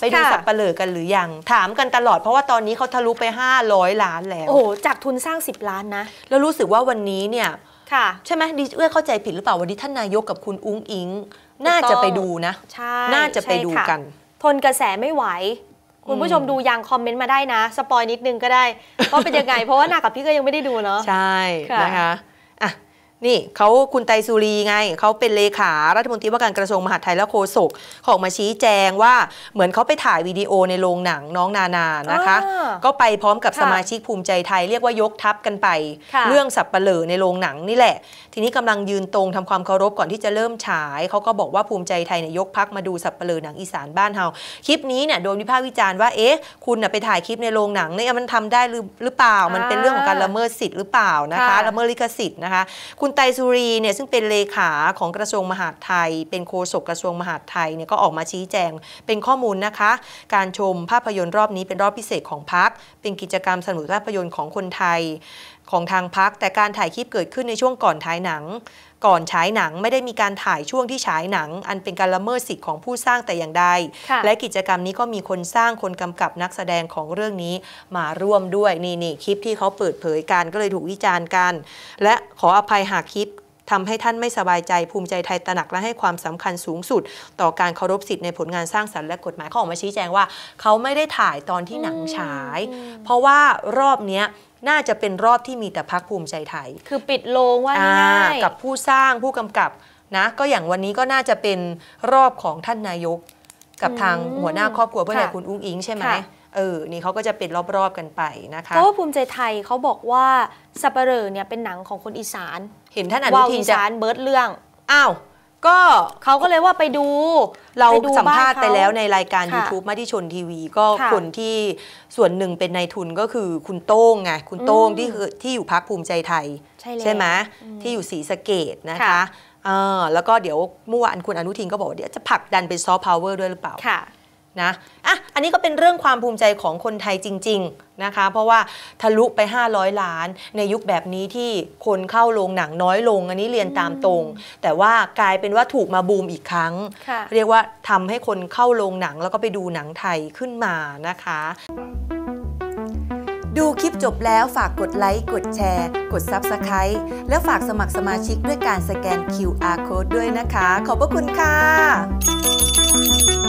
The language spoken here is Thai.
ไปดูค่ะ สับเปลือกันหรือยัง ถามกันตลอดเพราะว่าตอนนี้เขาทะลุไป 500 ล้านแล้ว โอ้โหจากทุนสร้าง 10 ล้านนะ แล้วรู้สึกว่าวันนี้เนี่ย ค่ะ ใช่ไหมดิเอื้อเข้าใจผิดหรือเปล่าวันนี้ท่านนายกกับคุณอุ้งอิง น่าจะไปดูนะ ใช่น่าจะไปดูใช่ค่กัน ทนกระแสไม่ไหว คุณผู้ชมดูยังคอมเมนต์มาได้นะ สปอยนิดนึงก็ได้ ว่าเป็นยังไง เพราะว่านากับพี่ก็ยังไม่ได้ดูเนาะ ใช่ค่ะ นะคะอะ นี่เขาคุณไตรสุรีไงเขาเป็นเลขารัฐมนตรีว่าการกระทรวงมหาดไทยและโฆษกเขาออกมาชี้แจงว่าเหมือนเขาไปถ่ายวิดีโอในโรงหนังน้องนานานะคะอ่าก็ไปพร้อมกับค่ะสมาชิกภูมิใจไทยเรียกว่ายกทัพกันไปค่ะเรื่องสับปะเหร่อในโรงหนังนี่แหละ ทีนี้กำลังยืนตรงทำความเคารพก่อนที่จะเริ่มฉายเขาก็บอกว่าภูมิใจไทยเนี่ยยกพักมาดูสับปะเหร่อหนังอีสานบ้านเฮาคลิปนี้เนี่ยโดนวิพากษ์วิจารณ์ว่าเอ๊ะคุณน่ะไปถ่ายคลิปในโรงหนังเนี่ยมันทำได้หรือหรือเปล่ามันเป็นเรื่องของการละเมิดสิทธิ์หรือเปล่านะคะค่ะละเมิดลิขสิทธิ์นะคะคุณไตสุรีเนี่ยซึ่งเป็นเลขาของกระทรวงมหาดไทย เป็นโฆษกกระทรวงมหาดไทยเนี่ยก็ออกมาชี้แจงเป็นข้อมูลนะคะ การชมภาพยนตร์รอบนี้เป็นรอบพิเศษของพักเป็นกิจกรรมสนุนภาพยนตร์ของคนไทยของทางพัก แต่การถ่ายคลิปเกิดขึ้นในช่วงก่อนถ่ายหนัง ก่อนฉายหนังไม่ได้มีการถ่ายช่วงที่ฉายหนัง อันเป็นการละเมิดสิทธิ์ของผู้สร้างแต่อย่างใดค่ะและกิจกรรมนี้ก็มีคนสร้างคนกำกับนักแสดงของเรื่องนี้มาร่วมด้วยนี่นี่คลิปที่เขาเปิดเผยกันก็เลยถูกวิจารณ์กัน และขออภัยหากคลิป ทำให้ท่านไม่สบายใจภูมิใจไทยตระหนักและให้ความสำคัญสูงสุด ต่อการเคารพสิทธิ์ในผลงานสร้างสรรค์และกฎหมายเขาออกมาชี้แจงว่า เขาไม่ได้ถ่ายตอนที่หนังฉาย เพราะว่ารอบเนี้ยน่าจะเป็นรอบที่มีแต่พักภูมิใจไทย คือปิดโลงว่าอ่าง่ายๆกับผู้สร้างผู้กำกับนะก็อย่างวันนี้ก็น่าจะเป็นรอบของท่านนายก กับทางอืมหัวหน้าครอบครัวเพื่อนใหญ่ค่ะคุณอุ้งอิงใช่ไหมค่ะเออ นี่เขาก็จะเป็นรอบๆกันไปนะคะเพราะว่าภูมิใจไทยเขาบอกว่าสับเปะเหร่อเนี่ยเป็นหนังของคนอีสาน เห็นท่านอนุว่าวทินอีจะสานเบิร์ดเรื่องอ้าวก็เขาก็เลยว่าไปดู เราไปดูสัมภาษณ์บ้นเขไปแล้วในรายการค่ะ YouTube มาที่ชนทีวี ก็ค่ะคนที่ส่วนหนึ่งเป็นนายทุนก็คือคุณโต้งไงคุณโต้งอืมที่คือที่อยู่พักภูมิใจไทย ใช่แล้วไหมอืมที่อยู่ศรีสะเกดนะคะค่ะเออแล้วก็เดี๋ยวเมื่อวานคุณอนุทินก็บอกว่าเดี๋ยวจะผลักดันเป็นซอฟต์พาวเวอร์ด้วยหรือเปล่าค่ะ นะอะอันนี้ก็เป็นเรื่องความภูมิใจของคนไทยจริง ๆนะคะ เพราะว่าทะลุไป 500 ล้านในยุคแบบนี้ที่คนเข้าโรงหนังน้อยลง อันนี้เรียนตามตรง แต่ว่ากลายเป็นว่าถูกมาบูมอีกครั้งค่ะเรียกว่าทำให้คนเข้าโรงหนังแล้วก็ไปดูหนังไทยขึ้นมานะคะ ดูคลิปจบแล้วฝากกดไลค์กดแชร์ กด Subscribe แล้วฝากสมัครสมาชิกด้วยการสแกน QR Code ด้วยนะคะ ขอบพระคุณค่ะ